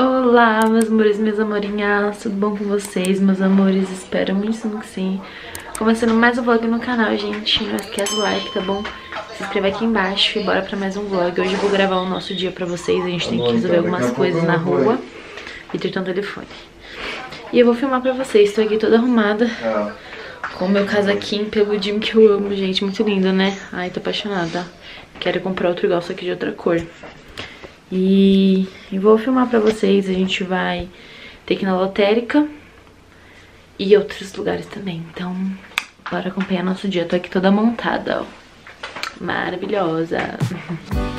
Olá, meus amores, minhas amorinhas, tudo bom com vocês, meus amores? Espero muito que sim. Começando mais um vlog no canal, gente, não esquece o like, tá bom? Se inscreva aqui embaixo e bora pra mais um vlog. Hoje eu vou gravar o nosso dia pra vocês, a gente tem que resolver algumas coisas na rua e ter um telefone. E eu vou filmar pra vocês, tô aqui toda arrumada com o meu casaquinho pelo Jim que eu amo, gente, muito lindo, né? Ai, tô apaixonada. Quero comprar outro igual, só que de outra cor. E, vou filmar pra vocês, a gente vai ter que ir na lotérica e outros lugares também. Então, bora acompanhar nosso dia. Tô aqui toda montada, ó. Maravilhosa.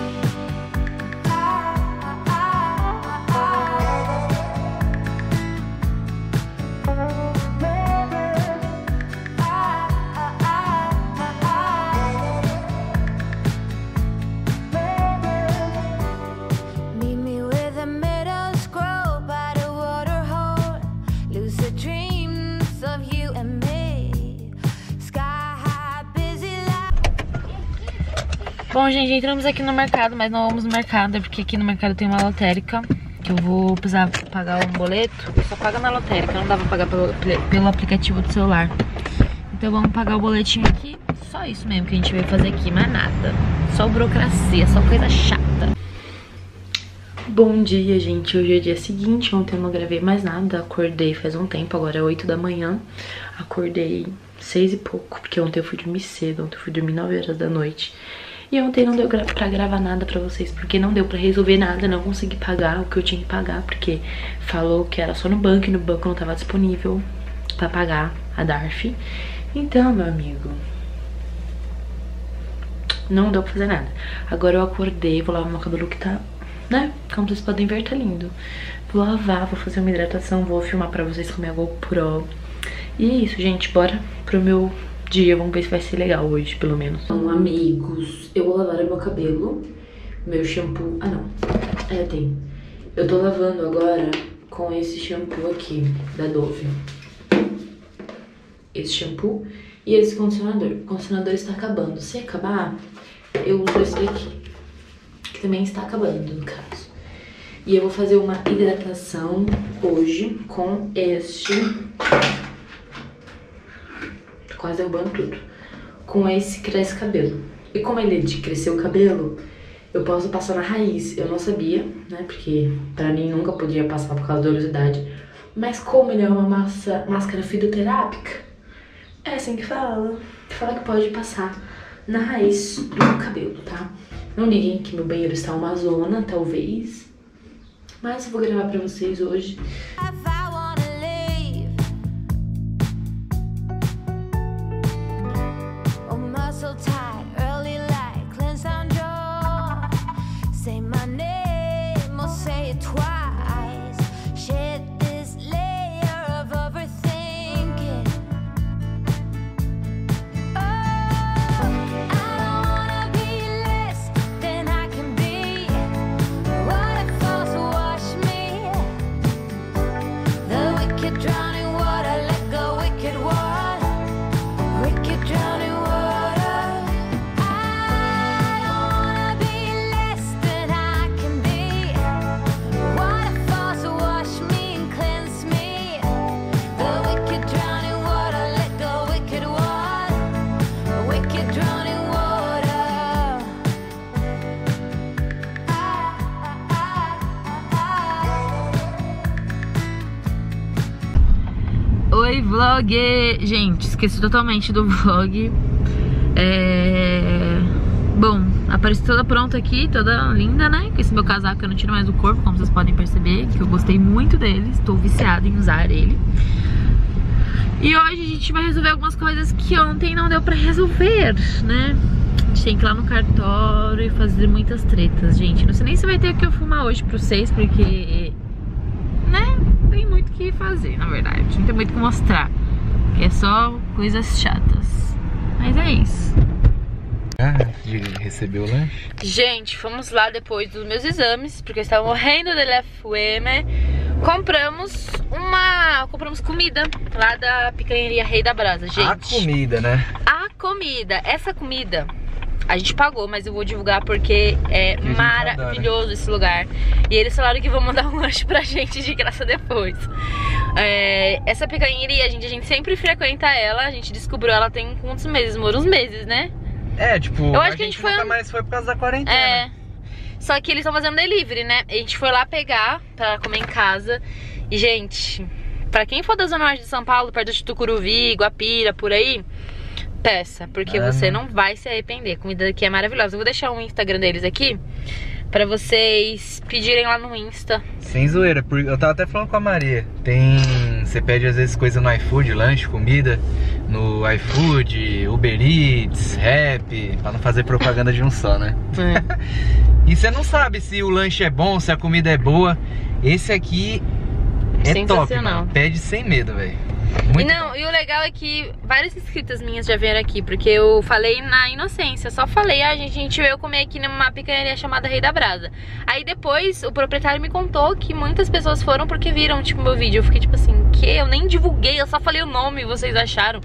Bom, gente, entramos aqui no mercado, mas não vamos no mercado, é porque aqui no mercado tem uma lotérica. Que eu vou precisar pagar um boleto. Só paga na lotérica, não dá pra pagar pelo, pelo aplicativo do celular. Então vamos pagar o boletinho aqui. Só isso mesmo que a gente veio fazer aqui, mais nada. Só burocracia, só coisa chata. Bom dia, gente. Hoje é dia seguinte. Ontem eu não gravei mais nada. Acordei faz um tempo, agora é 8 da manhã. Acordei seis e pouco, porque ontem eu fui dormir cedo. Ontem eu fui dormir 9 horas da noite. E ontem não deu gra pra gravar nada pra vocês, porque não deu pra resolver nada, não consegui pagar o que eu tinha que pagar, porque falou que era só no banco e no banco não tava disponível pra pagar a DARF. Então, meu amigo, não deu pra fazer nada. Agora eu acordei, vou lavar meu cabelo que tá, né? Como vocês podem ver, tá lindo. Vou lavar, vou fazer uma hidratação, vou filmar pra vocês com minha GoPro. E é isso, gente, bora pro meu dia. Vamos ver se vai ser legal hoje, pelo menos. Então, amigos, eu vou lavar meu cabelo. Meu shampoo... Ah, não. É, tem. Eu tô lavando agora com esse shampoo aqui, da Dove. Esse shampoo e esse condicionador. O condicionador está acabando. Se acabar, eu uso esse daqui. Que também está acabando, no caso. E eu vou fazer uma hidratação hoje com este Quase derrubando tudo. Com esse cresce cabelo. E como ele é de crescer o cabelo, eu posso passar na raiz. Eu não sabia, né? Porque pra mim nunca podia passar por causa da oleosidade. Mas como ele é uma massa, máscara fitoterápica, é assim que fala. Fala que pode passar na raiz do cabelo, tá? Não liguem que meu banheiro está uma zona, talvez. Mas eu vou gravar pra vocês hoje. Vlog! Gente, esqueci totalmente do vlog. É... Bom, apareci toda pronta aqui, toda linda, né? Com esse meu casaco eu não tiro mais do corpo, como vocês podem perceber, que eu gostei muito dele, estou viciada em usar ele. E hoje a gente vai resolver algumas coisas que ontem não deu pra resolver, né? A gente tem que ir lá no cartório e fazer muitas tretas, gente. Não sei nem se vai ter o que eu filmar hoje pra vocês, porque tem muito o que fazer, na verdade. Não tem muito o que mostrar. Que é só coisas chatas. Mas é isso. Ah, de receber o lanche? Gente, fomos lá depois dos meus exames, porque eu estava morrendo de la fome. Compramos uma. Compramos comida lá da picanharia Rei da Brasa, gente. A comida, né? A comida, essa comida A gente pagou, mas eu vou divulgar porque é Que gente maravilhoso esse lugar. E eles falaram que vão mandar um lanche pra gente de graça depois. É, essa picanharia, a gente, a gente sempre frequenta ela. A gente descobriu ela tem quantos meses? Amor? Uns meses, né? É, tipo, Eu acho que a gente foi nunca mais foi por causa da quarentena. É. Só que eles estão fazendo delivery, né? A gente foi lá pegar pra comer em casa. E, gente, pra quem for da Zona Norte de São Paulo, perto de Tucuruvi, Guapira, por aí, peça. Porque Ah, você não. vai se arrepender. A comida aqui é maravilhosa. Eu vou deixar o Instagram deles aqui pra vocês pedirem lá no Insta. Sem zoeira, por- eu tava até falando com a Maria. Tem. Você pede às vezes coisa no iFood, lanche, comida. No iFood, Uber Eats, Rap, pra não fazer propaganda de um só, né? E você não sabe se o lanche é bom, se a comida é boa. Esse aqui é top, mano. Pede sem medo, velho. E Muito não, e o legal é que várias inscritas minhas já vieram aqui, porque eu falei na inocência, só falei, ah, gente, a gente veio comer aqui numa picanharia chamada Rei da Brasa. Aí depois o proprietário me contou que muitas pessoas foram porque viram, tipo, meu vídeo. Eu fiquei tipo assim, que? Eu nem divulguei, eu só falei o nome e vocês acharam.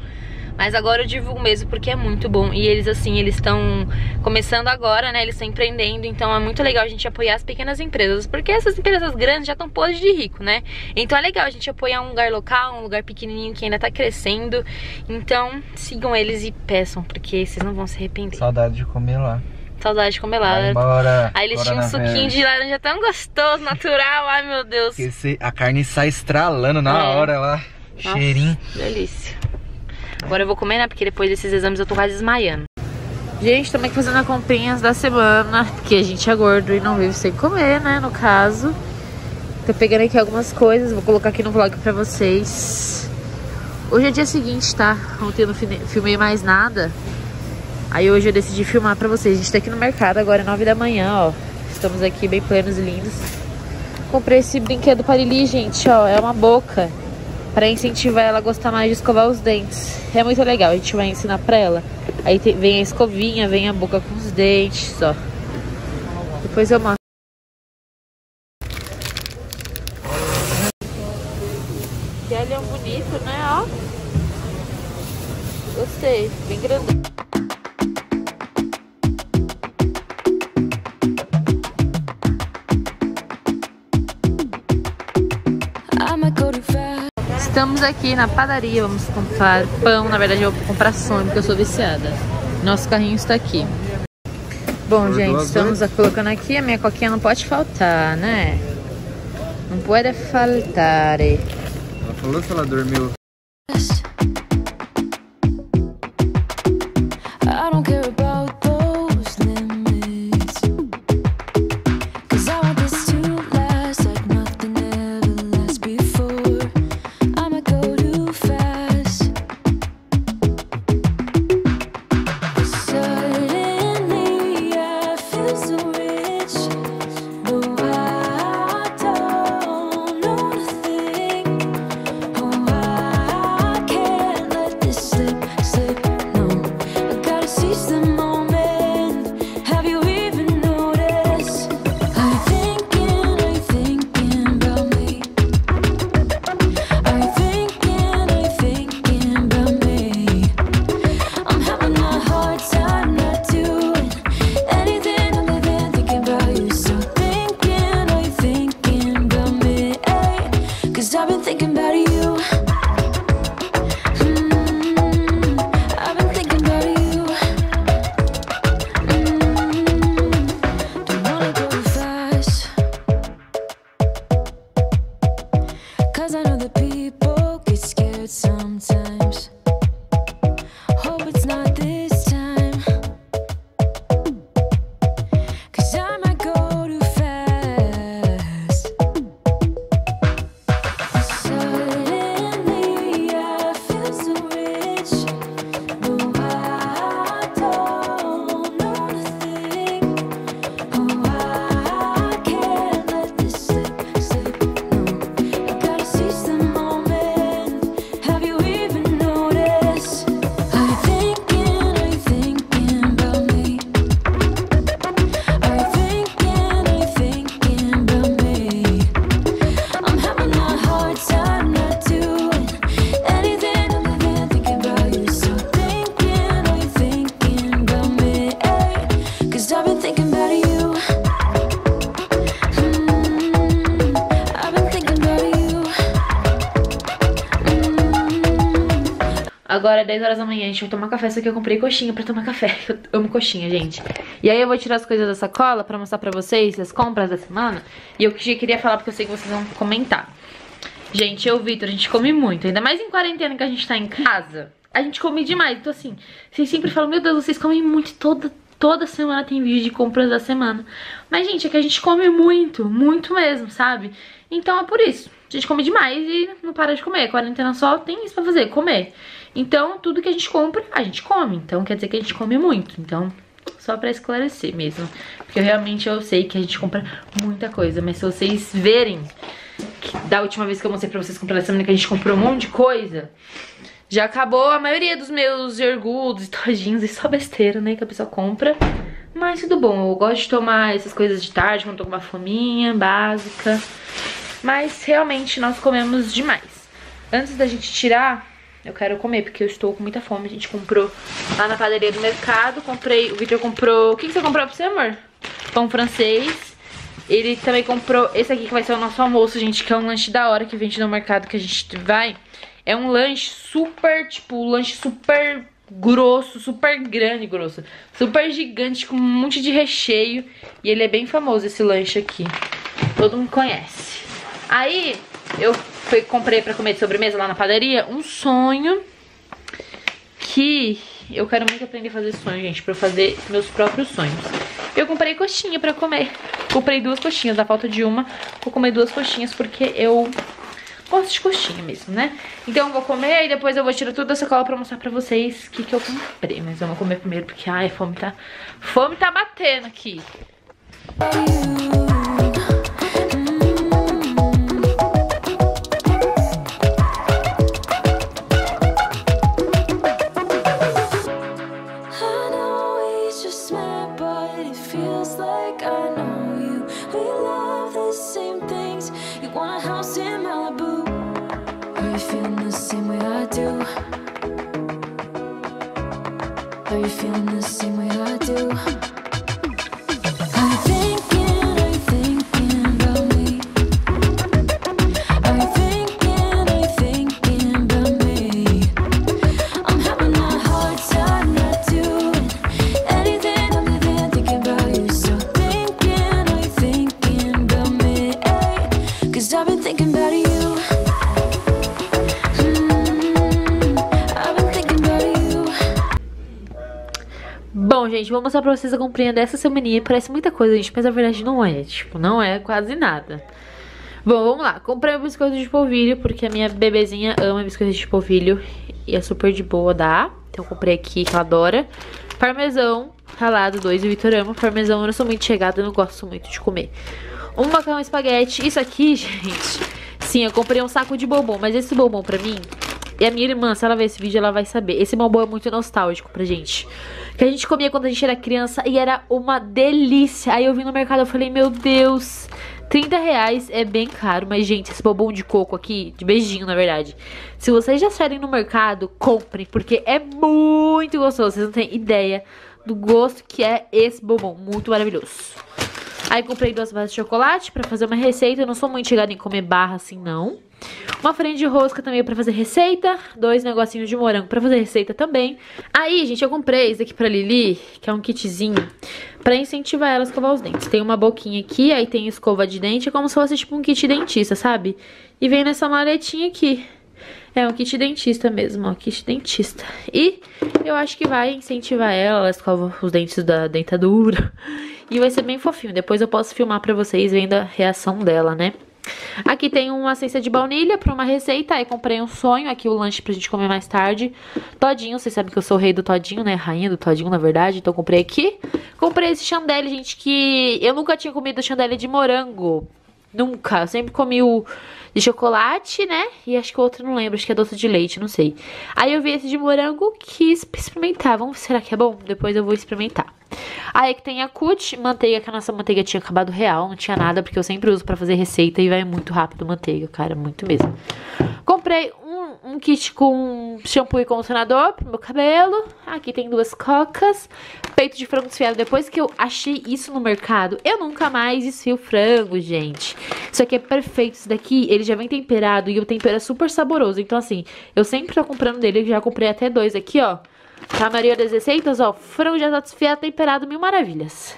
Mas agora eu divulgo mesmo porque é muito bom. E eles, assim, eles estão começando agora, né? Eles estão empreendendo. Então é muito legal a gente apoiar as pequenas empresas. Porque essas empresas grandes já estão podres de rico, né? Então é legal a gente apoiar um lugar local, um lugar pequenininho que ainda tá crescendo. Então sigam eles e peçam, porque vocês não vão se arrepender. Saudade de comer lá. Saudade de comer lá. Embora. Aí eles tinham um suquinho de laranja tão gostoso, natural. Ai, meu Deus. Esse- a carne sai estralando na É. hora lá. Nossa, Cheirinho. Delícia. Agora eu vou comer, né? Porque depois desses exames eu tô quase desmaiando. Gente, aqui fazendo as comprinhas da semana. Porque a gente é gordo e não vive sem comer, né? No caso. Tô pegando aqui algumas coisas. Vou colocar aqui no vlog pra vocês. Hoje é dia seguinte, tá? Ontem eu não filmei mais nada. Aí hoje eu decidi filmar pra vocês. A gente tá aqui no mercado agora, é 9 da manhã, ó. Estamos aqui bem plenos e lindos. Comprei esse brinquedo para Lili, gente, ó. É uma boca para incentivar ela a gostar mais de escovar os dentes. É muito legal, a gente vai ensinar pra ela. Aí tem- vem a escovinha, vem a boca com os dentes, ó. Depois eu mostro. Que é bonito, né, ó. Gostei, bem grande. Estamos aqui na padaria, vamos comprar pão. Na verdade, eu vou comprar sonho, porque eu sou viciada. Nosso carrinho está aqui. Bom, gente, estamos a- colocando aqui. A minha coquinha não pode faltar, né? Não pode faltar. Ela falou que ela dormiu. teach them Agora é 10 horas da manhã, a gente vai tomar café, só que eu comprei coxinha pra tomar café. Eu amo coxinha, gente. E aí eu vou tirar as coisas da sacola pra mostrar pra vocês as compras da semana. E eu que queria falar porque eu sei que vocês vão comentar. Gente, eu, Vitor, a gente come muito. Ainda mais em quarentena que a gente tá em casa. A gente come demais. Então, assim, vocês sempre falam, meu Deus, vocês comem muito toda, toda semana tem vídeo de compras da semana. Mas, gente, é que a gente come muito, muito mesmo, sabe? Então é por isso. A gente come demais e não para de comer. Quarentena só tem isso pra fazer, comer. Então, tudo que a gente compra, a gente come. Então, quer dizer que a gente come muito. Então, só pra esclarecer mesmo. Porque eu, realmente eu sei que a gente compra muita coisa. Mas se vocês verem da última vez que eu mostrei pra vocês comprar essa semana que a gente comprou um monte de coisa, já acabou a maioria dos meus e todinhos e só besteira, né, que a pessoa compra. Mas tudo bom, eu gosto de tomar essas coisas de tarde quando tô com uma fominha básica. Mas realmente nós comemos demais. Antes da gente tirar, eu quero comer, porque eu estou com muita fome. A gente comprou lá na padaria do mercado. Comprei, o Victor comprou... O que, que você comprou pra você, amor? Pão francês. Ele também comprou esse aqui que vai ser o nosso almoço, gente, que é um lanche da hora que vende no mercado que a gente vai. É um lanche super, tipo, um lanche super grosso, super grande, grosso, super gigante, com um monte de recheio. E ele é bem famoso, esse lanche aqui. Todo mundo conhece. Aí, eu fui, comprei pra comer de sobremesa lá na padaria um sonho que eu quero muito aprender a fazer sonho, gente, pra fazer meus próprios sonhos. Eu comprei coxinha pra comer. Comprei duas coxinhas, da falta de uma, vou comer duas coxinhas porque eu gosto de coxinha mesmo, né? Então eu vou comer e depois eu vou tirar tudo da sacola pra mostrar pra vocês o que, que eu comprei. Mas eu vou comer primeiro porque, ai, fome tá... Fome tá batendo aqui. I Are you feeling the same way I do? Are you Bom, gente, vou mostrar pra vocês a comprinha dessa semaninha. Parece muita coisa, gente, mas a verdade não é. Tipo, não é quase nada. Bom, vamos lá. Comprei um biscoito de polvilho, porque a minha bebezinha ama biscoito de polvilho. E é super de boa, dá. Então comprei aqui, que ela adora. Parmesão ralado, dois. O Vitor ama parmesão. Eu não sou muito chegada, eu não gosto muito de comer. Um macarrão espaguete. Isso aqui, gente... Sim, eu comprei um saco de bombom. Mas esse bombom pra mim... E a minha irmã, se ela ver esse vídeo, ela vai saber. Esse bombom é muito nostálgico pra gente. Que a gente comia quando a gente era criança e era uma delícia. Aí eu vim no mercado e falei, meu Deus, 30 reais é bem caro. Mas, gente, esse bombom de coco aqui, de beijinho, na verdade. Se vocês já saírem no mercado, comprem, porque é muito gostoso. Vocês não têm ideia do gosto que é esse bombom. Muito maravilhoso. Aí comprei duas barras de chocolate pra fazer uma receita. Eu não sou muito chegada em comer barra assim, não. Uma farinha de rosca também pra fazer receita. Dois negocinhos de morango pra fazer receita também. Aí, gente, eu comprei esse aqui pra Lili, que é um kitzinho, pra incentivar ela a escovar os dentes. Tem uma boquinha aqui, aí tem escova de dente. É como se fosse tipo um kit dentista, sabe? E vem nessa maletinha aqui. É um kit dentista mesmo, ó, kit dentista. E eu acho que vai incentivar ela, ela escova os dentes da dentadura. E vai ser bem fofinho. Depois eu posso filmar pra vocês vendo a reação dela, né? Aqui tem uma cesta de baunilha pra uma receita. Aí comprei um sonho, aqui o lanche pra gente comer mais tarde. Todinho, vocês sabem que eu sou o rei do todinho, né? Rainha do todinho, na verdade. Então comprei aqui. Comprei esse chandelle, gente, que eu nunca tinha comido chandelle de morango. Nunca. Eu sempre comi o de chocolate, né? E acho que o outro não lembro, acho que é doce de leite, não sei. Aí eu vi esse de morango, quis experimentar. Vamos, será que é bom? Depois eu vou experimentar. Aí aqui tem a Cut, manteiga, que a nossa manteiga tinha acabado real, não tinha nada, porque eu sempre uso pra fazer receita e vai muito rápido manteiga, cara, muito mesmo. Comprei um, um kit com shampoo e condicionador pro meu cabelo. Aqui tem duas cocas, peito de frango desfiado. Depois que eu achei isso no mercado, eu nunca mais desfio frango, gente. Isso aqui é perfeito. Esse daqui, ele já vem temperado e o tempero é super saboroso. Então, assim, eu sempre tô comprando dele. Já comprei até dois aqui, ó. Tá, a maioria das receitas, ó. Frango já tá desfiado, temperado, mil maravilhas.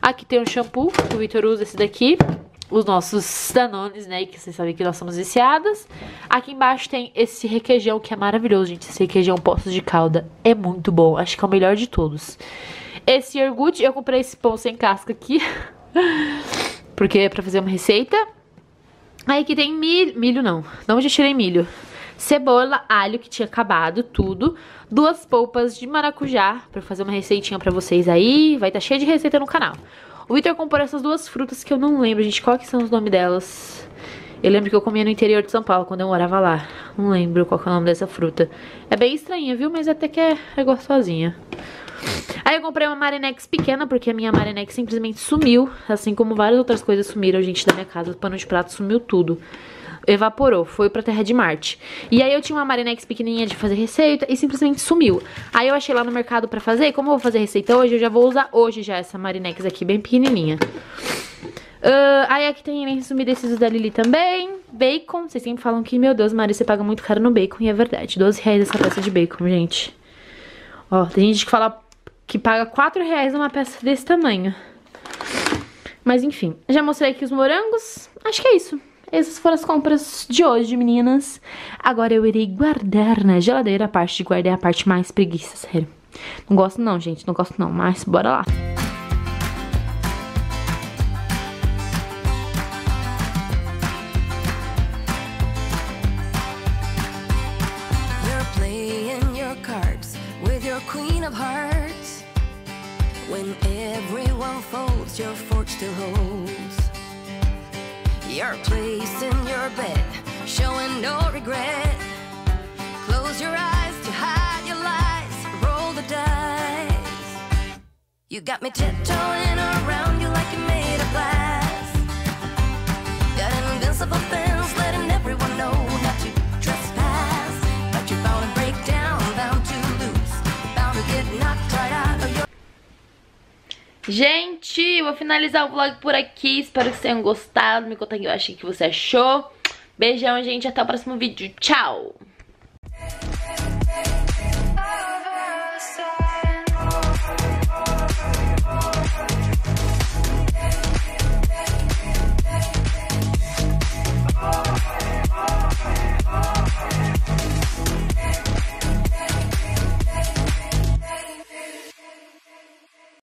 Aqui tem um shampoo, que o Victor usa esse daqui. Os nossos danones, né? Que vocês sabem que nós somos viciadas. Aqui embaixo tem esse requeijão, que é maravilhoso, gente. Esse requeijão Poços de Calda é muito bom. Acho que é o melhor de todos. Esse iogurte, eu comprei esse pão sem casca aqui. porque é pra fazer uma receita. Aí aqui tem milho. Milho não. Onde eu tirei milho? Cebola, alho que tinha acabado, tudo. Duas polpas de maracujá pra fazer uma receitinha pra vocês aí. Vai estar tá cheio de receita no canal. O Victor comprou essas duas frutas que eu não lembro, gente. Qual que são os nomes delas? Eu lembro que eu comia no interior de São Paulo, quando eu morava lá. Não lembro qual é o nome dessa fruta. É bem estranha, viu? Mas até que é, é gostosinha. Aí eu comprei uma Marinex pequena, porque a minha Marinex simplesmente sumiu. Assim como várias outras coisas sumiram, gente, da minha casa. O pano de prato sumiu tudo. Evaporou, foi pra Terra de Marte. E aí eu tinha uma Marinex pequenininha de fazer receita e simplesmente sumiu. Aí eu achei lá no mercado pra fazer, e como eu vou fazer receita hoje, eu já vou usar hoje já essa Marinex aqui, bem pequenininha. Uh, aí aqui tem lenços umedecidos da Lili também. Bacon. Vocês sempre falam que, meu Deus, Mari, você paga muito caro no bacon. E é verdade. 12 reais essa peça de bacon, gente. Ó, tem gente que fala que paga 4 reais numa peça desse tamanho. Mas enfim, já mostrei aqui os morangos. Acho que é isso. Essas foram as compras de hoje, meninas. Agora eu irei guardar na geladeira a parte de guardar a parte mais preguiça, sério. Não gosto não, gente, não gosto não, mas bora lá. Your still holds. You're in your bed, showing no regret. Close your eyes to hide your lies, roll the dice. You got me tiptoeing around you like you're made of glass. Got invincible things, Gente, vou finalizar o vlog por aqui. Espero que vocês tenham gostado. Me conta o que eu achei que você achou. Beijão, gente. Até o próximo vídeo. Tchau!